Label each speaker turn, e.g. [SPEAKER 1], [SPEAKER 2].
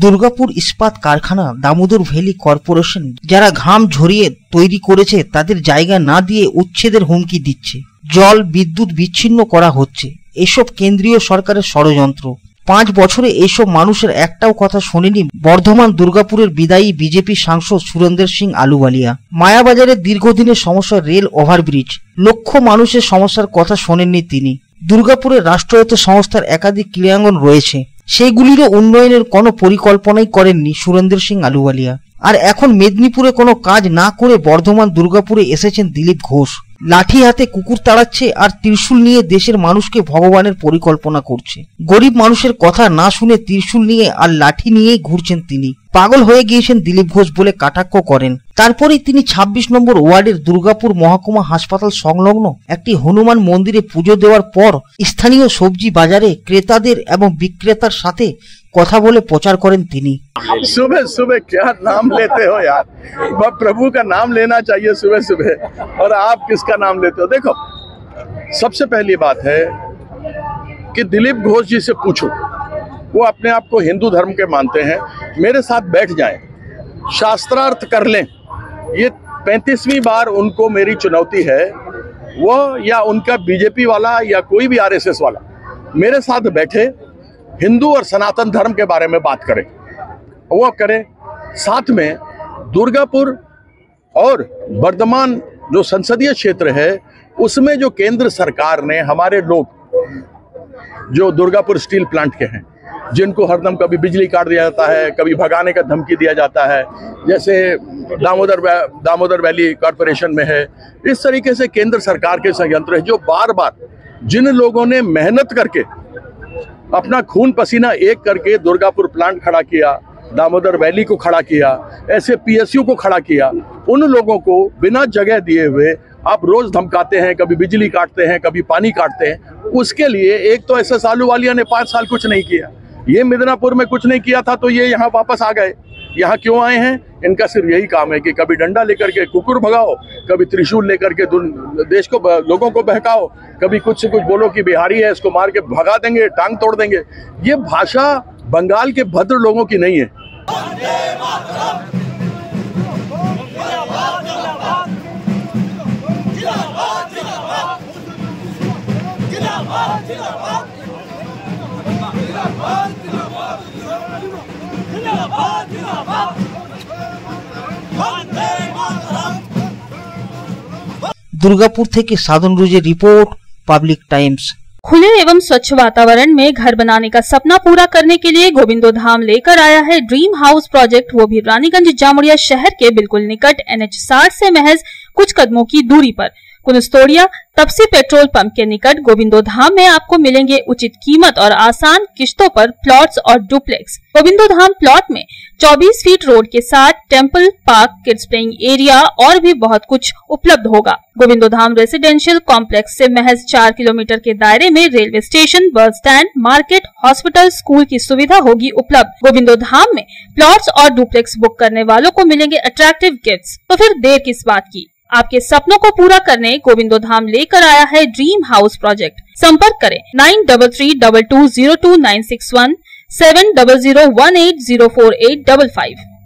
[SPEAKER 1] দুর্গাপুর ইস্পাত কারখানা, Damodar valley corporation, যারা ঘাম ঝরিয়ে তৈরি করেছে, তাদের জায়গা না দিয়ে উচ্ছেদের হুমকি দিচ্ছে। জল, বিদ্যুৎ বিচ্ছিন্ন করা হচ্ছে। এসব কেন্দ্রীয় সরকারের ষড়যন্ত্র। পাঁচ বছরে এইসব মানুষের একটাও কথা শোনেনি বর্ধমান দুর্গাপুরের বিদায়ী বিজেপি সাংসদ সুরেন্দ্র সিং আলুওয়ালিয়া মায়াবাজারের দীর্ঘদিনের সমস্যা রেল ওভারব্রিজ। লক্ষ মানুষের সমস্যার কথা শোনেননি তিনি। দুর্গাপুরের রাষ্ট্রায়ত্ত সংস্থার একাধিক ক্রীড়াঙ্গন রয়েছে। সেইগুলিরও উন্নয়নের কোনো পরিকল্পনাই করেননি সুরেন্দ্র সিং আলুওয়ালিয়া। আর এখন মেদিনীপুরে কোনো কাজ না করে বর্ধমান, দুর্গাপুরে এসেছেন দিলীপ ঘোষ। লাঠি হাতে কুকুর তাড়াচ্ছে আর ত্রিশূল নিয়ে দেশের মানুষকে ভগবানের পরিকল্পনা করছে। গরিব মানুষের কথা না শুনে ত্রিশূল নিয়ে আর লাঠি নিয়েই ঘুরছেন তিনি। পাগল হয়ে গিয়েছেন দিলীপ ঘোষ বলে কাটাক্ষ করেন তারপরেই তিনি ২৬ নম্বর ওয়ার্ডের দুর্গাপুর মহকুমা হাসপাতাল সংলগ্ন একটি হনুমান মন্দিরে পুজো দেওয়ার পর স্থানীয় সবজি বাজারে ক্রেতাদের এবং বিক্রেতার সাথে কথা বলে প্রচার করেন তিনি
[SPEAKER 2] सुबह सुबह क्या नाम लेते हो यार ब- प्रभु का नाम लेना चाहिए सुबह सुबह और आप किसका नाम लेते हो देखो सबसे पहली बात है कि दिलीप घोष जी से पूछो वो अपने आप को हिंदू धर्म के मानते हैं। मेरे साथ बैठ जाएँ। शास्त्रार्थ कर लें। ये पैंतीसवीं बार उनको मेरी चुनौती है। वो या उनका बीजेपी वाला या कोई भी आरएसएस वाला, मेरे साथ बैठे, हिंदू और सनातन धर्म के बारे में बात करें। वो करें, साथ में दुर्गापुर और वर्धमान जो संसदीय क्षेत्र है, उसमें जो केंद्र सरकार ने, हमारे लोग जो दुर्गापुर स्टील प्लांट के हैं, जिनको हरदम कभी बिजली काट दिया जाता है, कभी भगाने का धमकी दिया जाता है, जैसे दामोदर वै- दामोदर वैली कॉरपोरेशन में है, इस तरीके से केंद्र सरकार के संयंत्र है, जो बार बार जिन लोगों ने मेहनत करके अपना खून पसीना एक करके दुर्गापुर प्लांट खड़ा किया दामोदर वैली को खड़ा किया, ऐसे पीएसयू को खड़ा किया, उन लोगों को बिना जगह दिए हुए आप रोज धमकाते हैं, कभी बिजली काटते हैं, कभी पानी काटते हैं, उसके लिए एक तो एस सालू वालिया ने पाँच साल कुछ नहीं किया। ये मिदनापुर में कुछ नहीं किया था तो ये यहाँ वापस आ गए। यहाँ क्यों आए हैं? इनका सिर्फ़ यही काम है कि कभी डंडा लेकर के कुकुर भगाओ, कभी त्रिशूल लेकर के देश को लोगों को बहकाओ, कभी कुछ से कुछ बोलो कि बिहारी है, इसको मार के भगा देंगे, टांग तोड़ देंगे। ये भाषा बंगाल के भद्र लोगों की नहीं है।
[SPEAKER 1] দুর্গাপুর থেকে সাধন রুজের রিপোর্ট পাবলিক টাইমস।
[SPEAKER 3] खुले एवं स्वच्छ वातावरण में घर बनाने का सपना पूरा करने के लिए गोविंदो धाम लेकर आया है ड्रीम हाउस प्रोजेक्ट वो भी रानीगंज जामुड़िया शहर के बिल्कुल निकट एनएच 60 से महज कुछ कदमों की दूरी पर। कुनस्तोड़िया तपसी पेट्रोल पंप के निकट गोविंदो धाम में आपको मिलेंगे उचित कीमत और आसान किश्तों पर प्लॉट्स और डुप्लेक्स। गोविंदो धाम प्लॉट में 24 फीट रोड के साथ temple park kids playing area और भी बहुत कुछ उपलब्ध होगा। गोविंदो धाम रेसिडेंशियल कॉम्प्लेक्स से महज चार किलोमीटर के दायरे में railway station, bus stand, market, hospital, school की सुविधा होगी उपलब्ध। गोविंदो धाम में प्लॉट्स और डुप्लेक्स बुक करने वालों को मिलेंगे अट्रैक्टिव गिफ्ट्स तो फिर देर किस बात की? आपके सपनों को पूरा करने गोविंदो धाम लेकर आया है ड्रीम हाउस प्रोजेक्ट संपर्क करें nine double three double two zero two nine six one 7001804855.